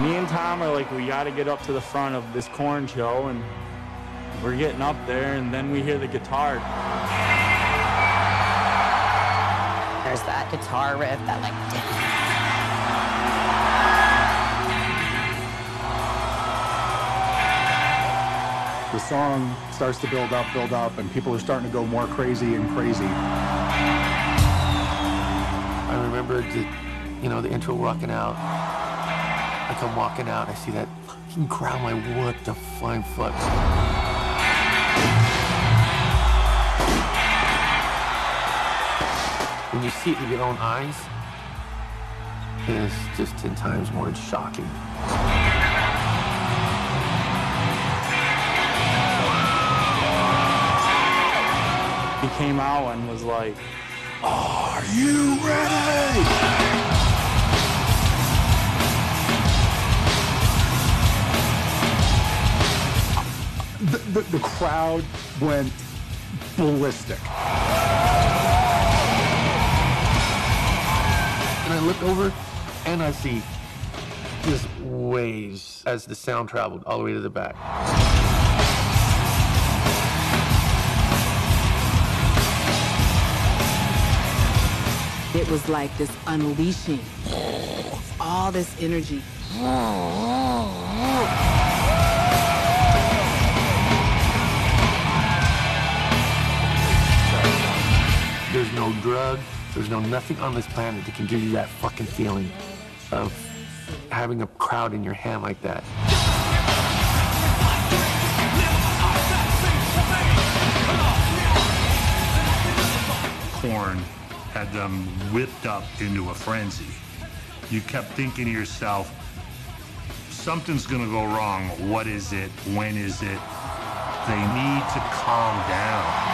Me and Tom are like, we got to get up to the front of this Korn show, and we're getting up there, and then we hear the guitar. There's that guitar riff that like. The song starts to build up, build up, and people are starting to go more crazy and crazy. I remember the, you know, the intro walking out. I come walking out, I see that fucking crowd. Like, what the flying fuck? When you see it with your own eyes, it's just 10 times more shocking. He came out and was like, oh, Are you ready? The, the, crowd went ballistic. And I look over and I see just waves as the sound traveled all the way to the back. It was like this unleashing all this energy. There's no drug, there's no nothing on this planet that can give you that fucking feeling of having a crowd in your hand like that. Korn had them whipped up into a frenzy. You kept thinking to yourself, something's gonna go wrong. What is it? When is it? They need to calm down.